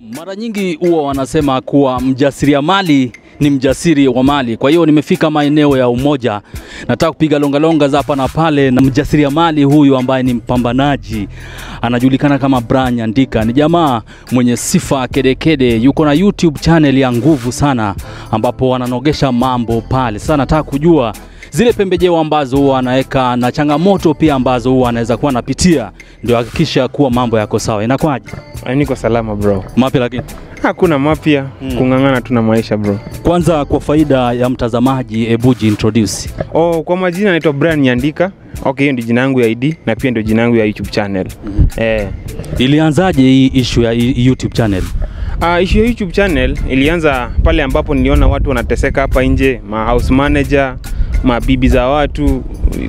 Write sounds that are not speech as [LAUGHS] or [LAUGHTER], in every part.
Mara nyingi huwa wanasema kuwa mjasiriamali ni mjasiri wa mali. Kwa hiyo nimefika maeneo ya Umoja, nataka kupiga longalonga za hapa na pale na mjasiriamali huyu ambaye ni mpambanaji, anajulikana kama Brian Nyandika. Ni jamaa mwenye sifa kedekede, yuko na YouTube channel ya nguvu sana, ambapo wananogesha mambo pale. Sasa nataka kujua zile pembejeo ambazo huwa anaweka na changamoto pia ambazo huwa anaweza kuwa anapitia, ndio hakikisha kuwa mambo yako sawa. Inakwaje? Ah, Niko salama bro, Mapya lakini hakuna mapya Mm. kung'ang'ana, tuna maisha bro. Kwanza kwa faida ya mtazamaji, hebu introduce. Oh, kwa majina naitwa Brian Nyandika. Okay, hiyo ndio jina yangu ya ID na pia ndio jina yangu ya YouTube channel. hmm. Eh, Ilianzaje hii issue ya YouTube channel? uh, issue ya YouTube channel ilianza pale ambapo niliona watu wanateseka hapa nje, ma house manager, mabibi za watu,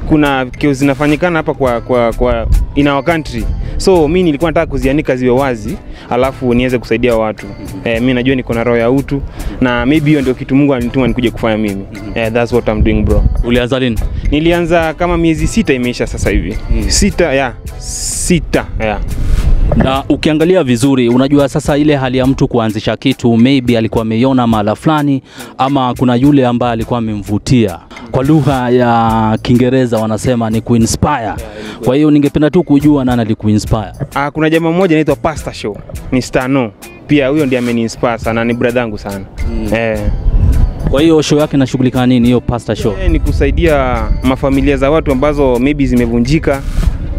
kuna kio zinafanyikana hapa kwa, kwa, kwa in our country. So mi nilikuwa nataka kuzianika ziwe wazi, alafu niweze kusaidia watu. mm -hmm. Eh, mi najua niko na roho ya utu na maybe hiyo ndio kitu Mungu alinituma nikuje kufanya mimi. mm -hmm. Eh, that's what I'm doing bro. Ulianza lini? Nilianza kama miezi sita imeisha sasa hivi. mm. Sita ya sita ya. Na ukiangalia vizuri, unajua sasa ile hali ya mtu kuanzisha kitu, maybe alikuwa ameiona mahala fulani, ama kuna yule ambaye alikuwa amemvutia. Kwa lugha ya Kiingereza wanasema ni kuinspire. Kwa hiyo ningependa tu kujua nani alikuinspire. Ah, kuna jamaa mmoja anaitwa Pastor Show. Ni Stano. Pia huyo ndiye ameniinspire sana, ni brother yangu sana. Eh. Kwa hiyo show yake inashughulika nini hiyo Pastor Show? Eh, ni kusaidia mafamilia za watu ambazo maybe zimevunjika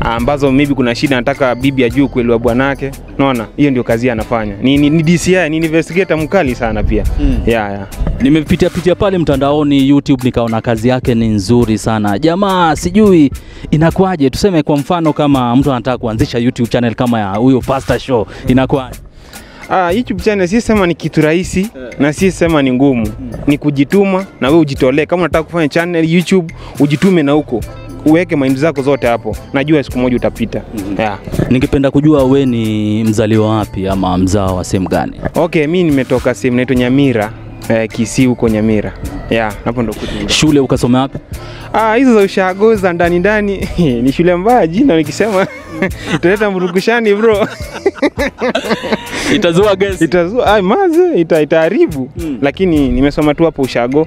ambazo maybe kuna shida, nataka bibi ajue ukweli wa bwanake. Unaona, hiyo ndio kazi anafanya. Ni, ni, ni DCI, ni investigator mkali sana pia. Mm. Yeah, yeah. Nimepitia pitia pale mtandaoni YouTube nikaona kazi yake ni nzuri sana. Jamaa sijui inakuwaje, tuseme kwa mfano kama mtu anataka kuanzisha YouTube channel kama ya huyo Pastor Show, inakuwaje? Ah, YouTube channel si sema ni kitu rahisi na si sema ni ngumu. Ni kujituma na wewe ujitolee. Kama unataka kufanya channel YouTube, ujitume na huko. Uweke mind zako zote hapo. Najua siku moja utapita. mm -hmm. Yeah. Ningependa kujua we ni mzaliwa wapi ama mzao wa sehemu gani? Okay, mi nimetoka sehemu naitwa Nyamira. Eh, Kisii huko Nyamira. Yeah, hapo ndo. Shule ukasoma wapi? Ah, hizo za ushago za ndani ndani [LAUGHS] ni shule mbaya jina nikisema [LAUGHS] italeta mrukushani bro. Itazua gesi. Itazua ai maze itaharibu. ita, Mm. lakini nimesoma tu hapo ushago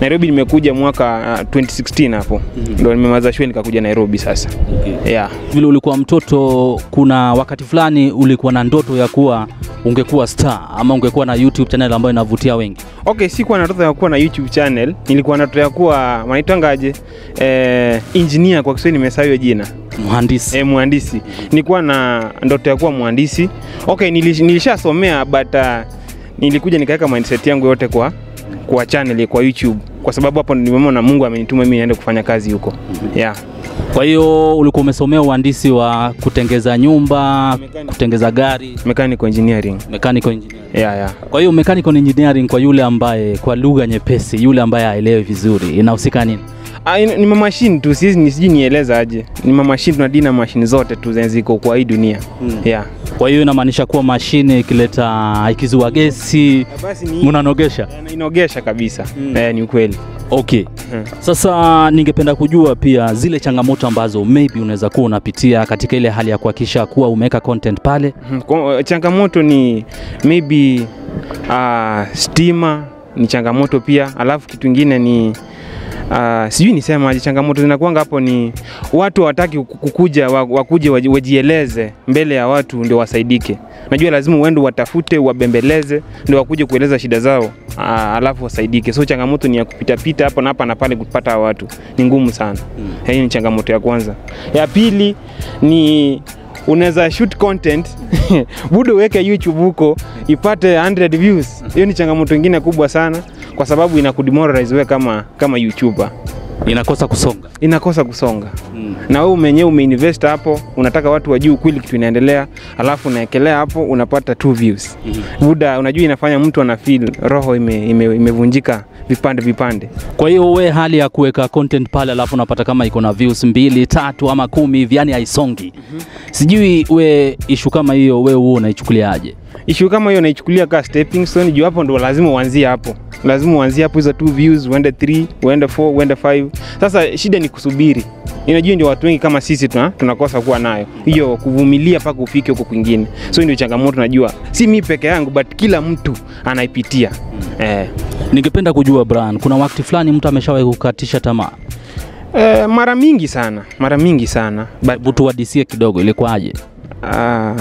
Nairobi nimekuja mwaka uh, 2016 hapo ndo nimemaliza shule nikakuja Nairobi sasa Okay. yeah. Vile ulikuwa mtoto, kuna wakati fulani ulikuwa na ndoto ya kuwa ungekuwa star ama ungekuwa na YouTube channel ambayo inavutia wengi. Okay, sikuwa na ndoto ya kuwa na YouTube channel, nilikuwa na ndoto ya kuwa wanaitangaje, eh, engineer kwa Kiswahili nimesahau jina Mhandisi. eh, mhandisi. Nilikuwa na ndoto ya kuwa mhandisi. Okay, nilishasomea nilishasomea but uh, nilikuja nikaweka mindset yangu yote kwa kwa channel kwa YouTube kwa sababu hapo nimeona Mungu amenituma mimi niende kufanya kazi huko. Yeah. Kwa hiyo ulikuwa umesomea uhandisi wa kutengeza nyumba, mechanical, kutengeza gari, Mechanical engineering. mechanical engineering. Yeah, yeah. Kwa hiyo mechanical engineering kwa yule ambaye kwa lugha nyepesi, yule ambaye haelewi vizuri, inahusika nini? Ah, ni mamashini machine tu, sisi ni sijui nieleza aje. Ni machine tunadili na mashini zote tu zenye ziko kwa hii dunia. Yeah. Kwa hiyo inamaanisha kuwa mashine ikileta ikizua gesi ni mnanogesha. inogesha kabisa. Mm. Eh, ni ukweli. Okay. Hmm. Sasa ningependa kujua pia zile changamoto ambazo maybe unaweza kuwa unapitia katika ile hali ya kuhakikisha kuwa umeweka content pale. Hmm. Kwa- changamoto ni maybe uh, stima ni changamoto pia, alafu kitu ingine ni uh, sijui nisemaje, changamoto zinakuanga hapo ni watu hawataki kukuja wakuje wajieleze mbele ya watu ndio wasaidike. Najua lazima uende watafute wabembeleze ndio wakuje kueleza shida zao uh, alafu wasaidike. So changamoto ni ya kupitapita hapa na hapa na pale kupata watu ni ngumu sana. Hiyo Hii ni changamoto ya kwanza. Ya pili ni unaweza shoot content [LAUGHS] budo uweke YouTube huko ipate 100 views. Hiyo ni changamoto ingine kubwa sana, kwa sababu inakudemoralize wewe kama kama YouTuber, Inakosa kusonga. inakosa kusonga mm. na wewe mwenyewe umeinvest hapo, unataka watu wajue ukweli kitu inaendelea, alafu unaekelea hapo unapata two views. Buda, unajua inafanya mtu ana feel roho imevunjika ime, ime, vipande vipande. Kwa hiyo we hali ya kuweka content pale alafu unapata kama iko na views mbili tatu ama kumi hivi, yani haisongi. mm -hmm. Sijui we ishu kama hiyo we huo unaichukuliaje? Issue kama hiyo naichukulia kama stepping stone, juu hapo ndo lazima uanzie hapo, lazima uanzie hapo, hizo two views uende 3 uende 4 uende 5. Sasa shida ni kusubiri Inajua ndio watu wengi kama sisi tuna, tunakosa kuwa nayo hiyo kuvumilia mpaka ufike huko kwingine. So ndio changamoto najua, si mi peke yangu but kila mtu anaipitia eh. Ningependa kujua Brian, kuna wakati fulani mtu ameshawahi kukatisha tamaa? Eh, mara mingi sana, mara mingi sana but Hebu tuwadisie kidogo, ilikuwaje? Ah,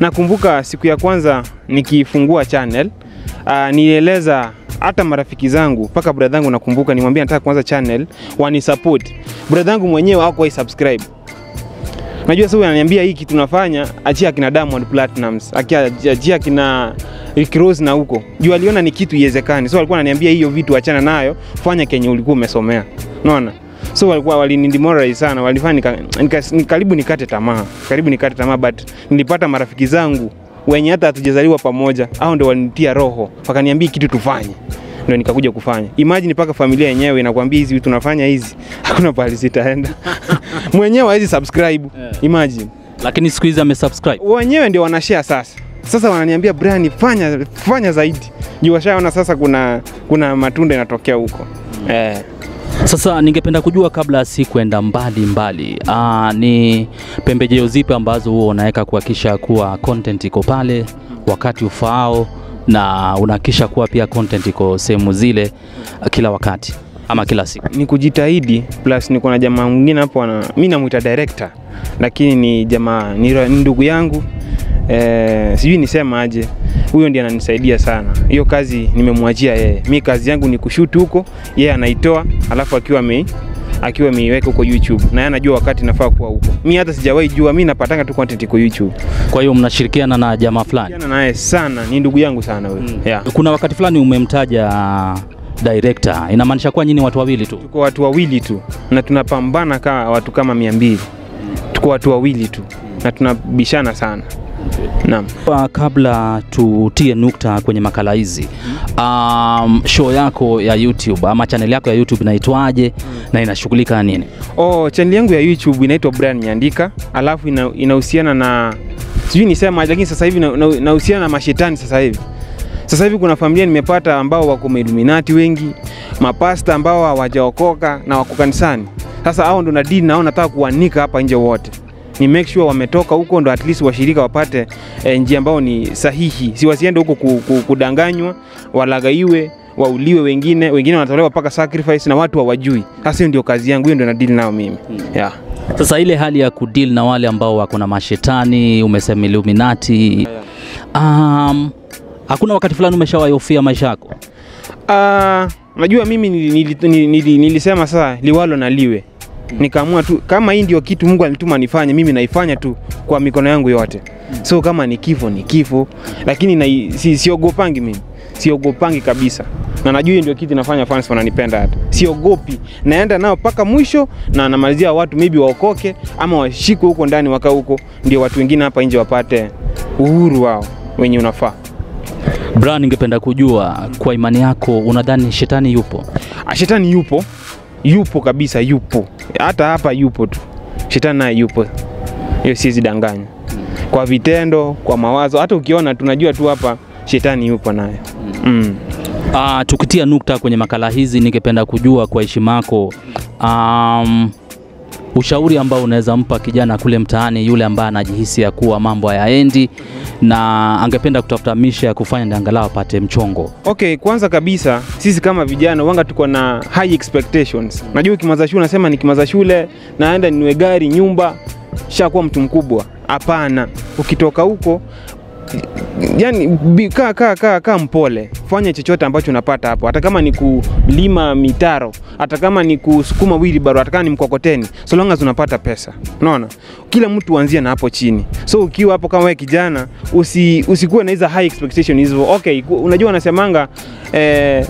nakumbuka siku ya kwanza nikifungua channel uh, nieleza hata marafiki zangu mpaka brother yangu nakumbuka, nimwambia nataka kuanza channel wani support. Brother yangu mwenyewe hakuwahi subscribe. Najua sasa ananiambia hii kitu tunafanya, achia kina Diamond Platnumz, achia kina Rick Ross na huko. Juu aliona ni kitu iwezekani. So alikuwa ananiambia hiyo vitu achana nayo, fanya kenye ulikuwa umesomea. Unaona? So walikuwa walinidemoralize sana, walifanya nika, nika, nika, karibu nikate tamaa. Karibu nikate tamaa but nilipata marafiki zangu wenye hata hatujazaliwa pamoja, au ndio walinitia roho, wakaniambia kitu tufanye ndio nikakuja kufanya. Imagine mpaka familia yenyewe inakwambia hizi tunafanya hizi, [LAUGHS] hakuna pahali zitaenda. [LAUGHS] mwenyewe hawezi subscribe. Imagine Lakini siku hizi amesubscribe. wenyewe ndio wanashare sasa. Sasa wananiambia Brian, fanya fanya zaidi. Juu washaona sasa kuna kuna matunda yanatokea huko. mm. Eh. Sasa ningependa kujua kabla si kwenda mbali mbali, aa, ni pembejeo zipi ambazo huwa unaweka kuhakikisha kuwa content iko pale wakati ufaao na unahakikisha kuwa pia content iko sehemu zile kila wakati ama kila siku? Ni kujitahidi plus niko na jamaa mwingine hapo ana mimi namuita director lakini ni jamaa ni, ni ndugu yangu eh, sijui nisema aje. Huyo ndiye ananisaidia sana. Hiyo kazi nimemwachia yeye. Mi kazi yangu ni kushoot huko, yeye anaitoa alafu akiwa ame akiwa ameiweka huko YouTube na yeye anajua wakati nafaa kuwa huko. Mi hata sijawahi jua, mi napatanga tu content kwa YouTube. Kwa hiyo mnashirikiana na jamaa fulani? Jana naye sana, ni ndugu yangu sana huyo. Mm. Yeah. Kuna wakati fulani umemtaja director, inamaanisha kuwa nyinyi watu wawili tu? Tuko watu wawili tu na tunapambana kama watu kama mia mbili. Tuko watu wawili tu na tunabishana sana. Naam. Kwa kabla tutie nukta kwenye makala hizi um, show yako ya YouTube ama channel yako ya YouTube inaitwaje na inashughulika na nini? Oh, channel yangu ya YouTube inaitwa Brian Nyandika, alafu ina- inahusiana na sijui nisema, lakini sasa hivi ina- na, inahusiana na mashetani sasa hivi. Sasa hivi kuna familia nimepata ambao wako Illuminati wengi, mapasta ambao hawajaokoka na wako kanisani. Sasa hao ndo na dini nao nataka kuanika hapa nje wote. Ni make sure wametoka huko ndo at least washirika wapate eh, njia ambayo ni sahihi. Si wasiende huko ku, ku, kudanganywa, walagaiwe, wauliwe wengine, wengine wanatolewa mpaka sacrifice na watu hawajui. Sasa hiyo ndio kazi yangu, hiyo ndio nadili nao mimi. Yeah. Sasa ile hali ya kudeal na wale ambao wako na mashetani, umesema Illuminati, um, hakuna wakati fulani umeshawahi hofia maisha yako? Ah, najua mimi nilisema nili- nili- nili- nilisema sasa liwalo na liwe. Nikaamua tu kama hii ndio kitu Mungu alituma nifanye, mimi naifanya tu kwa mikono yangu yote. So kama ni kifo ni kifo, lakini na, si, siogopangi mimi, siogopangi kabisa, na najua hiyo ndio kitu inafanya fans wananipenda hata. Siogopi, naenda nao mpaka mwisho na namalizia watu maybe waokoke ama washikwe huko ndani waka huko, ndio watu wengine hapa nje wapate uhuru wao wenye unafaa. Bra, ningependa kujua kwa imani yako, unadhani shetani yupo? Ah, Shetani yupo, yupo kabisa, yupo hata hapa yupo tu. Shetani naye yupo, hiyo siwezi danganya. Kwa vitendo, kwa mawazo, hata ukiona tunajua tu hapa shetani yupo naye mm. Uh, tukitia nukta kwenye makala hizi, ningependa kujua kwa heshima yako, um, ushauri ambao unaweza mpa kijana kule mtaani, yule ambaye anajihisi ya kuwa mambo hayaendi na angependa kutafuta misha ya kufanya ndio angalau apate mchongo. Okay, kwanza kabisa sisi kama vijana wanga tuko na high expectations. Najua ukimaliza shule unasema nikimaliza shule naenda niwe gari, nyumba, shakuwa mtu mkubwa. Hapana, ukitoka huko yani bika, kaa kaa kaa kaa mpole, fanya chochote ambacho unapata hapo, hata kama ni kulima mitaro, hata kama ni kusukuma wheelbarrow, hata kama ni mkokoteni, so long as unapata pesa. Unaona, kila mtu anzia na hapo chini. So ukiwa hapo kama wewe kijana, usi usikuwe na hizo high expectation hizo. Okay, unajua wanasemanga eh,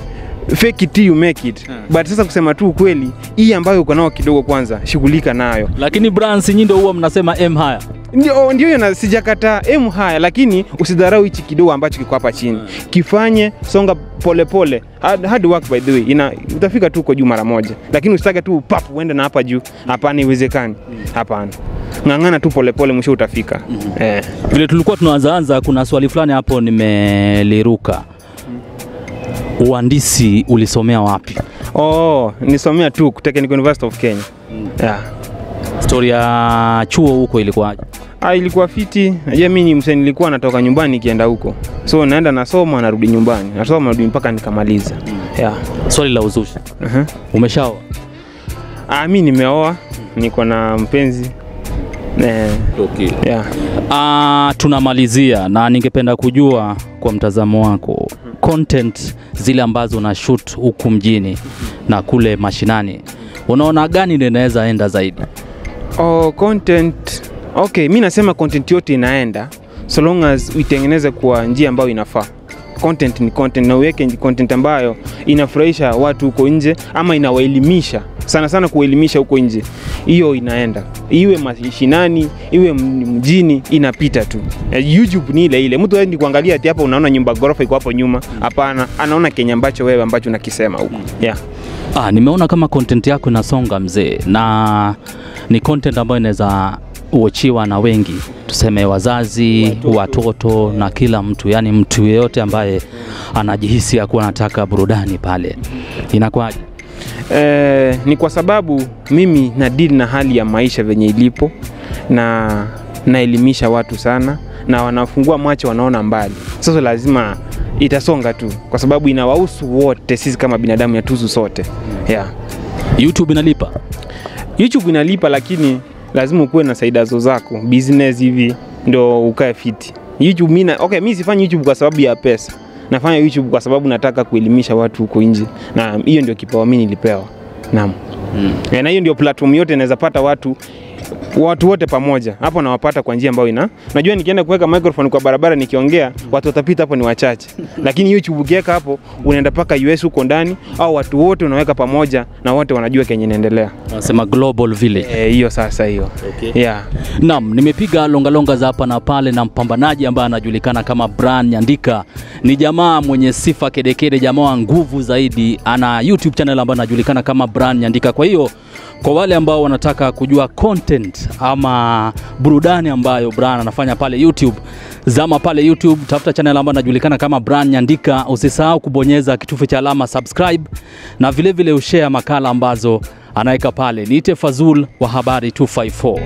fake it till you make it. hmm. But sasa kusema tu ukweli, hii ambayo uko nao kidogo, kwanza shughulika nayo. Lakini brands nyinyi ndio huwa mnasema M haya Ndio, ndio hiyo na sijakataa emu haya, lakini usidharau hichi kidogo ambacho kiko hapa chini. Kifanye, songa polepole pole. Hard, hard work by the way, ina utafika tu uko juu mara moja, lakini usitake tu pap uende na hapa juu. Hapana, iwezekani. Hapana, ng'ang'ana tu polepole, mwisho utafika. mm. Eh. vile tulikuwa tunaanzaanza, kuna swali fulani hapo nimeliruka. uandisi ulisomea wapi? Oh, nisomea tu Technical University of Kenya. Mm. Yeah. Stori ya chuo huko ilikuwaje? Ah, ilikuwa fiti. Najua mimi ni msee nilikuwa natoka nyumbani nikienda huko. So naenda nasoma narudi nyumbani. Nasoma narudi mpaka nikamaliza. Yeah. Swali la uzushi, Uh-huh. umeshaoa? Ah, mimi nimeoa, niko na mpenzi. Eh, Okay. yeah. Ah, tunamalizia na ningependa kujua kwa mtazamo wako content zile ambazo una shoot huku mjini na kule mashinani, unaona gani ndio inaweza enda zaidi? Oh, content. Okay, mi nasema content yote inaenda so long as uitengeneze kwa njia ambayo inafaa. Content ni content na uweke content ambayo inafurahisha watu huko nje ama inawaelimisha sana sana, kuelimisha huko nje, hiyo inaenda, iwe mashinani iwe mjini, inapita tu. Eh, YouTube ni ile ile, mtu aendi kuangalia ati hapa unaona nyumba ghorofa iko hapo nyuma. Hapana, anaona Kenya ambacho wewe ambacho unakisema huko yeah. Ah, nimeona kama content yako inasonga mzee, na ni content ambayo inaweza uochiwa na wengi, tuseme wazazi, watoto, na kila mtu, yaani mtu yeyote ambaye anajihisi ya kuwa anataka burudani pale. Inakuwaje? Eh, ni kwa sababu mimi na deal na hali ya maisha venye ilipo na naelimisha watu sana na wanafungua macho wanaona mbali. Sasa lazima itasonga tu kwa sababu inawahusu wote, sisi kama binadamu yatuhusu sote. Yeah. YouTube inalipa? YouTube inalipa lakini lazima ukuwe na saidazo zako business hivi ndo ukae fiti. YouTube mimi na- okay, mimi sifanyi YouTube kwa sababu ya pesa. Nafanya YouTube kwa sababu nataka kuelimisha watu huko nje, na hiyo ndio kipawa mimi nilipewa. Naam. Mm. Eh, na hiyo ndio platform yote inaweza pata watu watu wote pamoja hapo, nawapata kwa njia ambayo ina najua, nikienda kuweka microphone kwa barabara nikiongea, watu watapita hapo ni wachache, lakini YouTube ukiweka hapo unaenda paka US huko ndani, au watu wote unaweka pamoja na wote wanajua kenye inaendelea. nasema global village. Eh, hiyo sasa hiyo Okay. yeah. Naam, nimepiga longalonga za hapa na pale na mpambanaji ambaye anajulikana kama Brian Nyandika. Ni jamaa mwenye sifa kedekede, jamaa wa nguvu zaidi. Ana YouTube channel ambayo anajulikana kama Brian Nyandika. Kwa hiyo kwa wale ambao wanataka kujua content ama burudani ambayo Brian anafanya pale YouTube, zama pale YouTube, tafuta channel ambayo inajulikana kama Brian Nyandika. Usisahau kubonyeza kitufe cha alama subscribe na vile vile ushare makala ambazo anaweka pale. Niite Fazul wa Habari 254.